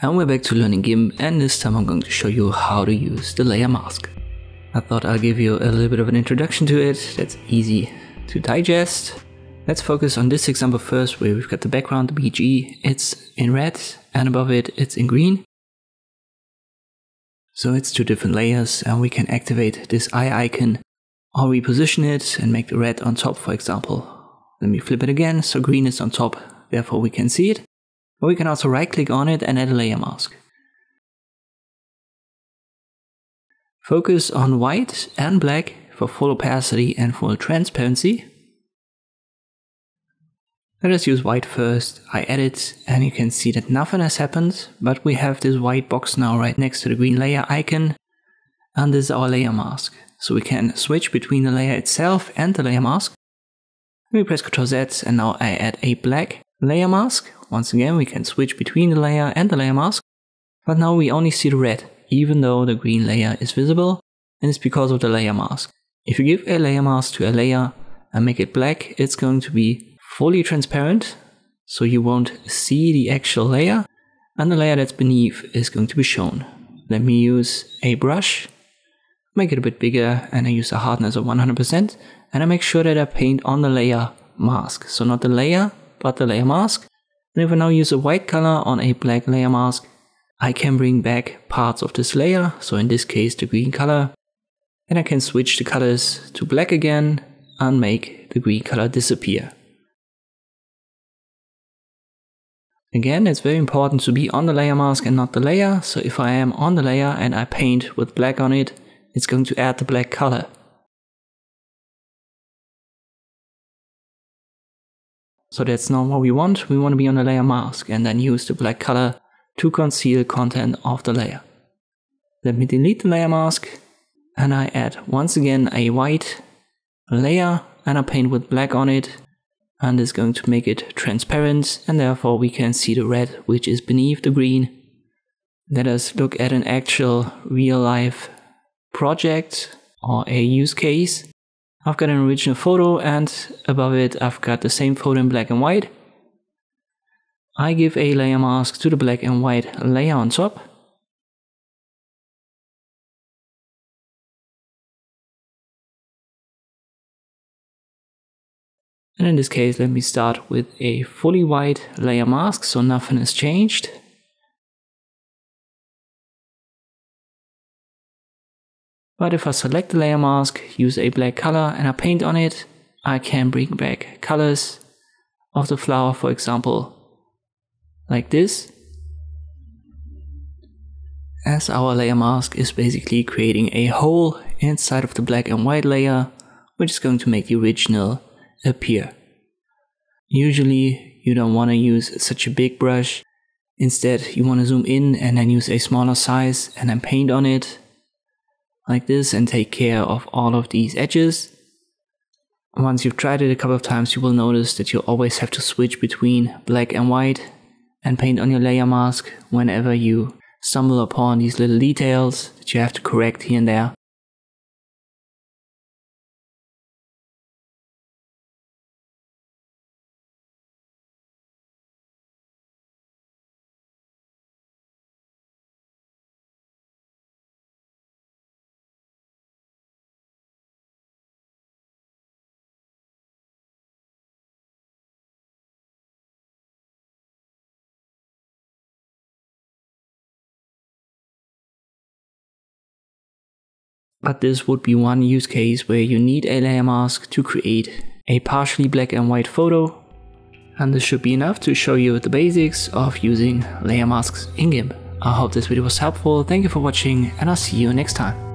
And we're back to learning GIMP and this time I'm going to show you how to use the layer mask. I thought I'll give you a little bit of an introduction to it that's easy to digest. Let's focus on this example first where we've got the background, the BG, it's in red and above it it's in green. So it's two different layers and we can activate this eye icon or reposition it and make the red on top for example. Let me flip it again so green is on top, therefore we can see it. We can also right click on it and add a layer mask. Focus on white and black for full opacity and full transparency. Let us use white first. I edit and you can see that nothing has happened, but we have this white box now right next to the green layer icon. And this is our layer mask. So we can switch between the layer itself and the layer mask. We press Ctrl Z and now I add a black layer mask. Once again, we can switch between the layer and the layer mask. But now we only see the red, even though the green layer is visible. And it's because of the layer mask. If you give a layer mask to a layer and make it black, it's going to be fully transparent. So you won't see the actual layer. And the layer that's beneath is going to be shown. Let me use a brush, make it a bit bigger, and I use a hardness of 100%. And I make sure that I paint on the layer mask. So not the layer, but the layer mask. And if I now use a white color on a black layer mask, I can bring back parts of this layer, so in this case the green color, and I can switch the colors to black again and make the green color disappear. Again, it's very important to be on the layer mask and not the layer, so if I am on the layer and I paint with black on it, it's going to add the black color. So that's not what we want. We want to be on the layer mask and then use the black color to conceal content of the layer. Let me delete the layer mask and I add once again a white layer and I paint with black on it and it's going to make it transparent and therefore we can see the red which is beneath the green. Let us look at an actual real life project or a use case. I've got an original photo and above it I've got the same photo in black and white. I give a layer mask to the black and white layer on top. And in this case, let me start with a fully white layer mask, so nothing has changed. But if I select the layer mask, use a black color and I paint on it, I can bring back colors of the flower, for example, like this. As our layer mask is basically creating a hole inside of the black and white layer, which is going to make the original appear. Usually you don't want to use such a big brush. Instead, you want to zoom in and then use a smaller size and then paint on it like this and take care of all of these edges. Once you've tried it a couple of times, you will notice that you always have to switch between black and white and paint on your layer mask whenever you stumble upon these little details that you have to correct here and there. But this would be one use case where you need a layer mask to create a partially black and white photo. And this should be enough to show you the basics of using layer masks in GIMP. I hope this video was helpful, thank you for watching and I'll see you next time.